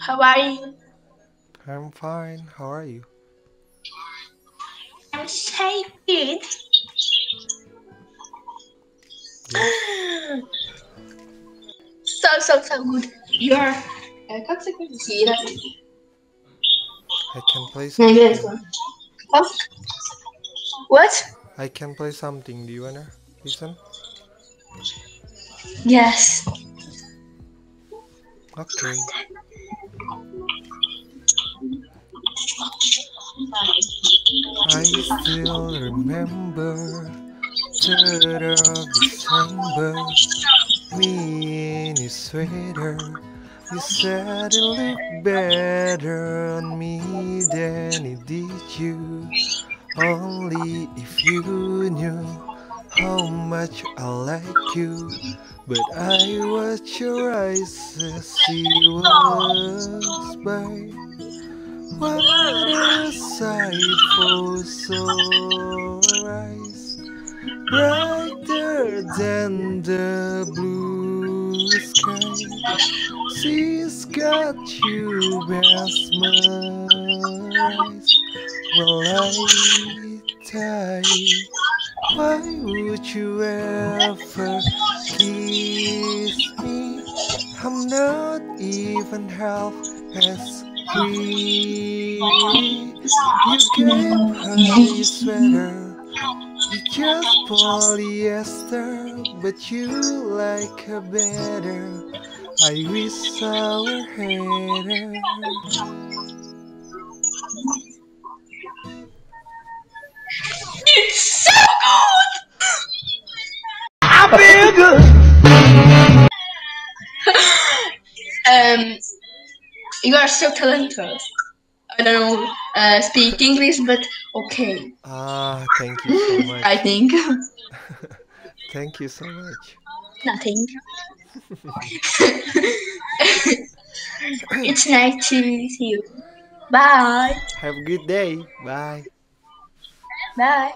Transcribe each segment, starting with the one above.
How are you? I'm fine. How are you? I'm so good. So, so, so good. Your uh, consequence is zero. I can play something. What? I can play something. Do you wanna listen? Yes. Okay. I still remember third of December. Me in a sweater. You said it looked better on me than it did you. Only if you knew how much I like you. But I watch your eyes as you was by. What a sight for eyes, brighter than the blue sky. She's got you mesmerized. Well, I die. Why would you ever kiss me? I'm not even half as free. You gave her your sweater. You just polyester, but you like her better. I wish I were Heather. It's are so talented. I don't know uh, speak English, but okay. Ah, thank you so much. I think Thank you so much. nothing. it's nice to see you. Bye. Have a good day. Bye. Bye.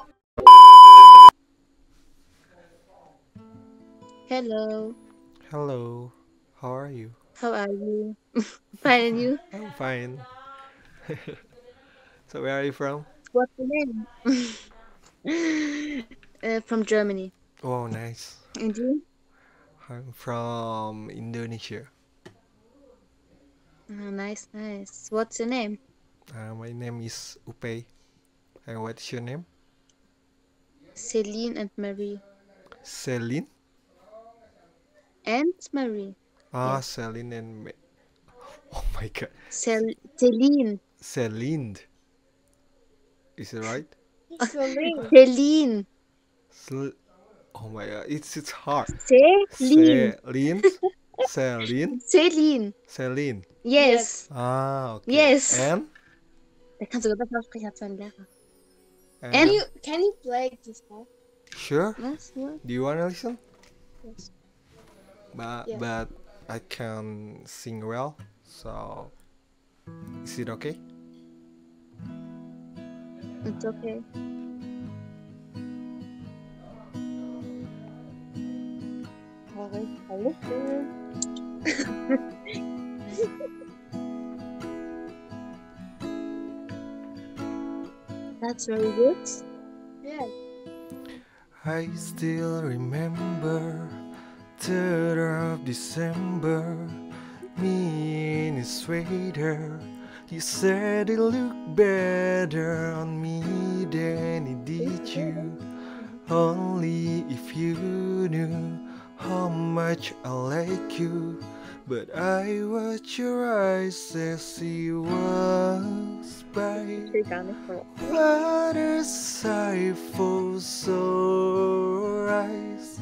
Hello, Hello. How are you? How are you? Fine, and you? I'm fine. so where are you from? What's your name? uh, from Germany. Oh, nice. And you? I'm from Indonesia. Oh, nice, nice. What's your name? Uh, my name is Upey. And what's your name? Celine and Marie. Celine? And Marie. Ah, Yes. Celine and Ma- Oh my god. Cel- Celine. Celine. Is it right? Celine. Cel- oh my god, it's it's hard. Celine. Celine. Celine. Celine. Celine. Yes. Ah, okay. Yes. And Da kannst du besser sprechen als mein Lehrer. and And you can you play this song? sure. Was? What? Do you wanna listen? Yes. But Yeah. but I can sing well, so is it okay? It's okay. That's very good. Yeah. I still remember third of December, me in a sweater. You said it looked better on me than it did you. Only if you knew how much I like you. But I watch your eyes as you was by. What a sight for sore eyes.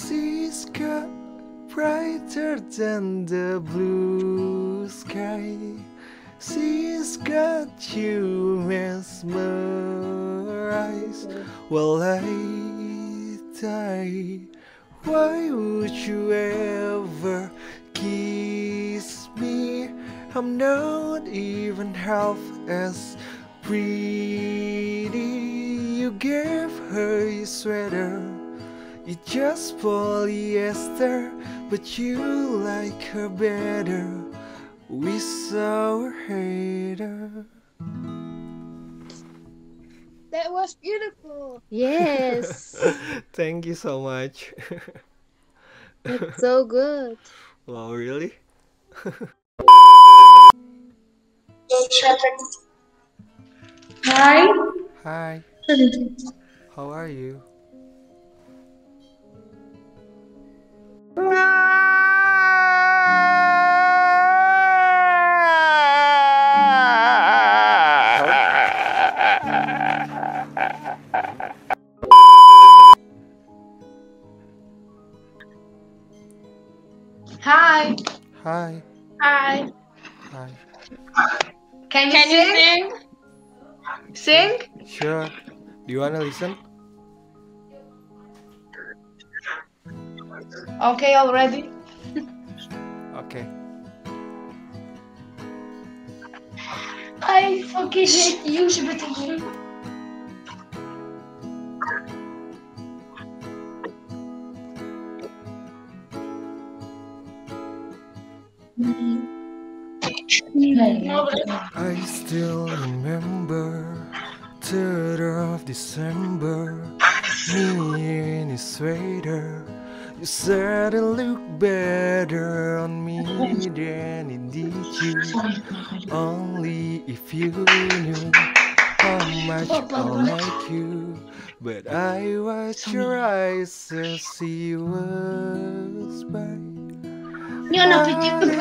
Seas got brighter than the blue sky. She's got you mesmerized. Well, I die. Why would you ever kiss me? I'm not even half as pretty. You gave her your sweater. It's just polyester, but you like her better. with our Heather. That was beautiful. Yes. Thank you so much. It's so good. wow, really? Hi. Hi, how are you? Can you sing? Sing? Sure. Do you wanna listen? Okay, already. Okay. I forget you should be thinking. Mm-hmm. I still remember 3rd of December Me in a sweater. You said it looked better on me than it did you. Only if you knew how much I like you. But I watched your eyes as you was by You're not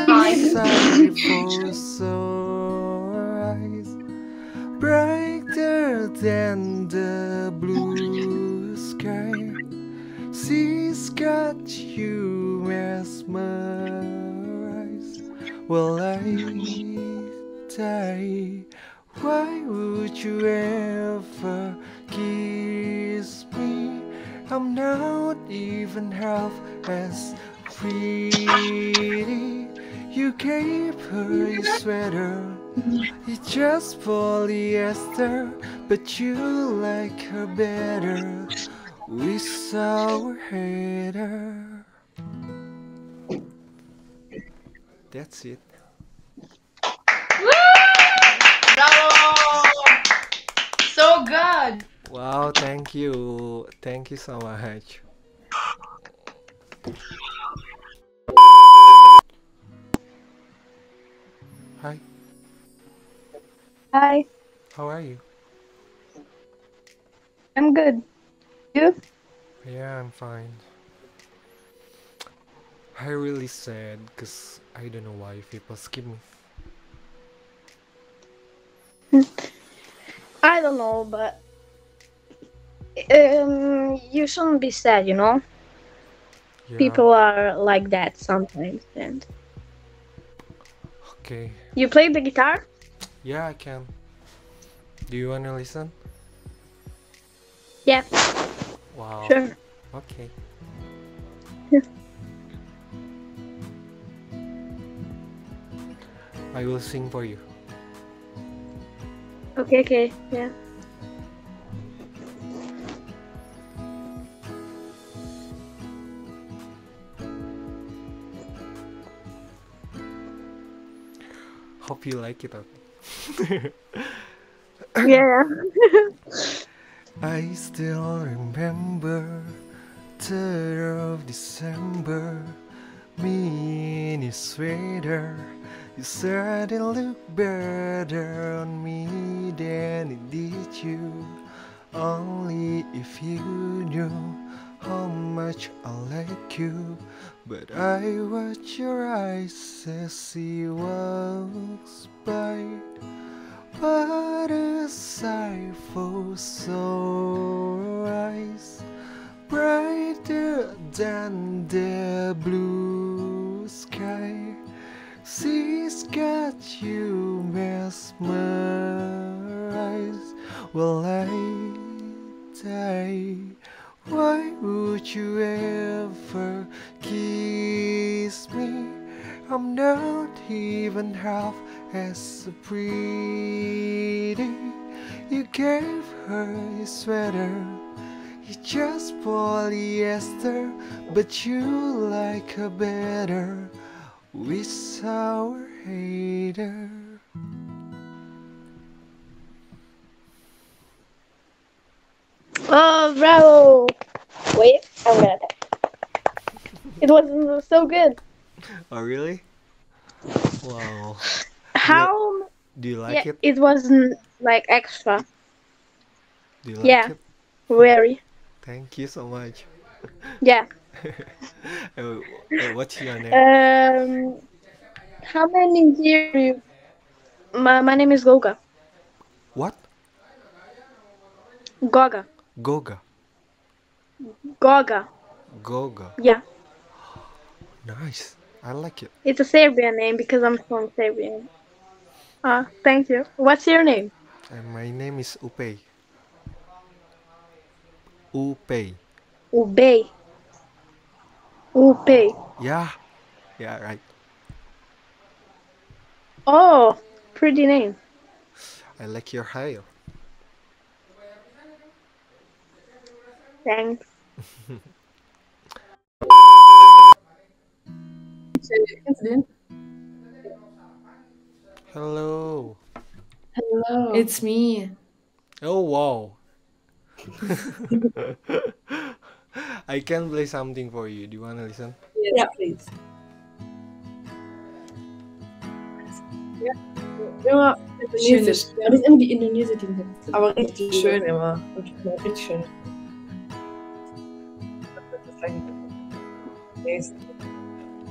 Outside for so eyes brighter than the blue sky. She's got you mesmerized. Well, I die. Why would you ever kiss me? I'm not even half as pretty. You gave her a sweater, it's just polyester, but you like her better with our Heather. That's it. Bravo! So good. Wow, thank you. Thank you so much. Hi, Hi, how are you? I'm good. You? Yeah, I'm fine. I really sad because I don't know why people skip me. I don't know, but um, you shouldn't be sad, you know. Yeah, People are like that sometimes. And okay. you play the guitar? Yeah, I can. Do you wanna listen? Yeah, Wow. sure. Okay. Yeah. I will sing for you. Okay, okay, yeah. Hope you like it. Yeah. I still remember 3rd of December Me in a sweater You said it looked better on me than it did you Only if you knew how much I like you But I watch your eyes as he walks by what a sight for sore eyes, brighter than the blue sky. She's got you mesmerized. Well, I die. Why would you ever kiss me? I'm not even half as pretty. You gave her a sweater, it's just polyester, but you like her better I were Heather. Oh, bravo. Wait, I'm gonna It was so good. Oh really? Wow. How? Do you like yeah, it? it wasn't like extra. Do you like yeah. it? Very. Thank you so much. Yeah. Oh, oh, what's your name? Um, how many years? you- My my name is Goga. what? Goga. Goga. Goga. Goga. Yeah. Nice. I like it. It's a Serbian name because I'm from Serbia. Ah, thank you. What's your name? And my name is Upey. Upey. Ubey. Ubey. Yeah. Yeah, right. Oh, pretty name. I like your hair. Thanks. Kennst? Hello. Hello. It's me. Oh wow. I can play something for you. Do you wanna listen? yes, Ja. please. Ja. Immer Indonesisch. Aber das ist immer die Indonesien, die sind. Aber richtig schön immer. Richtig schön. Das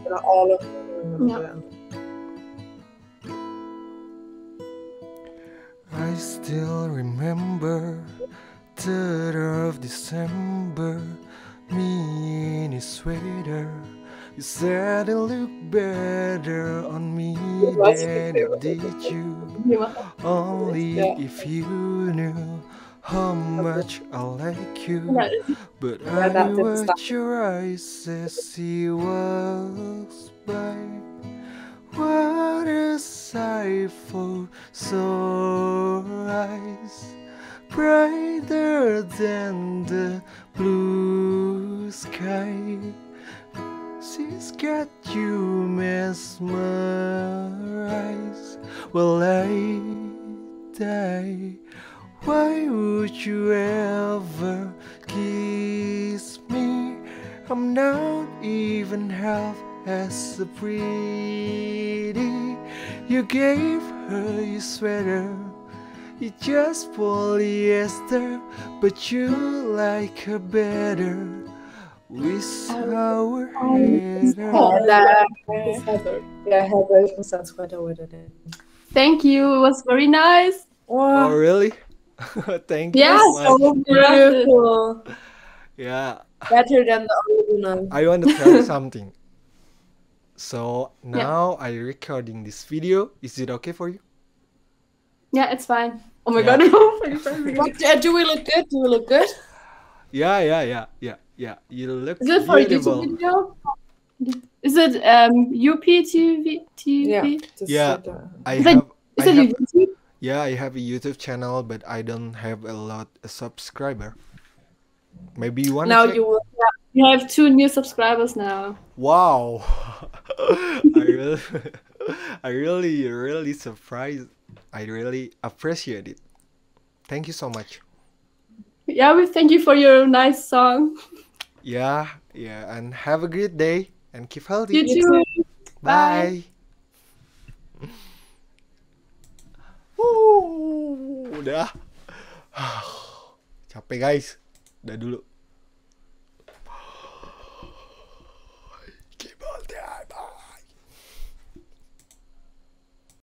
ist like all of them. Ja. I still remember 3rd of December, me in a sweater. You said it looked better on me than it did you. Only if you knew how much I like you. Ja, But Yeah, I watch stop. your eyes as he walks by. What a sight for sore eyes, brighter than the blue sky. She's got you mesmerized. Will I die? Why would you ever kiss me? I'm not even half as pretty. You gave her your sweater. You just polyester, but you like her better. Wish I were better. Heather. It's Heather. Ja, Heather, ich muss ans Wetter wieder. Thank you. It was very nice. Oh, Oh, really? Thank you Yeah, so so beautiful. Yeah, Better than the original. I want to tell you something. So now I recording this video. Is it okay for you? Yeah, it's fine. Oh my Yeah. god. What, uh, do we look good? Do we look good? Yeah, yeah, yeah, yeah, yeah. You look Is it for beautiful. YouTube video? Is it um UPTV? TV? Yeah. Yeah. I Is that- have, Is I that have, YouTube? Yeah, I have a YouTube channel, but I don't have a lot of subscriber. Maybe you want to Now check? you will. You have two new subscribers now. Wow, I really, I really, really surprised. I really appreciate it. Thank you so much. Yeah, we thank you for your nice song. Yeah, yeah, and have a great day and keep healthy. You too. Bye. Uh, udah. Capek guys. Udah dulu.